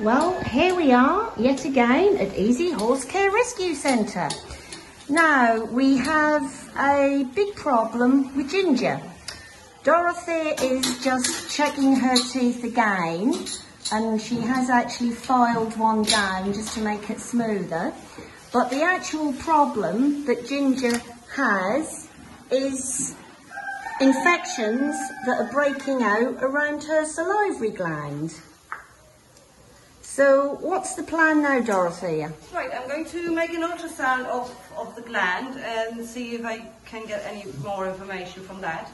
Well, here we are yet again at Easy Horse Care Rescue Centre. Now, we have a big problem with Ginger. Dorothy is just checking her teeth again and she has actually filed one down just to make it smoother. But the actual problem that Ginger has is infections that are breaking out around her salivary gland. So what's the plan now, Dorothea? Right, I'm going to make an ultrasound of, of the gland and see if I can get any more information from that.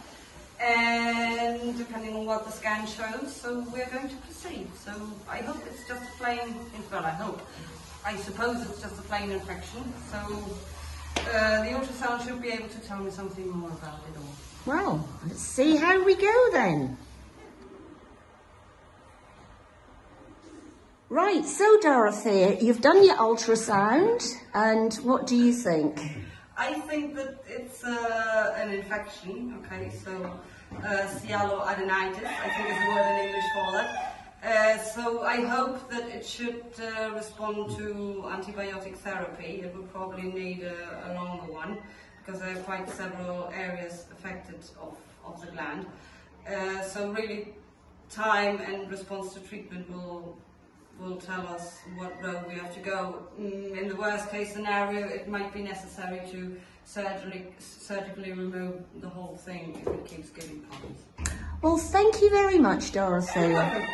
And depending on what the scan shows, so we're going to proceed. So I hope it's just a plain, well I hope, I suppose it's just a plain infection. So uh, the ultrasound should be able to tell me something more about it all. Well, let's see how we go then. Right, so Dorothea, you've done your ultrasound, and what do you think? I think that it's uh, an infection, okay, so uh, sialoadenitis, I think is the word in English for that. Uh, so I hope that it should uh, respond to antibiotic therapy. It will probably need a, a, longer one because there are quite several areas affected of, of the gland. Uh, so really time and response to treatment will will tell us what road we have to go. Mm, in the worst case scenario, it might be necessary to surgically, surgically remove the whole thing if it keeps giving problems. Well, thank you very much, Dorothea.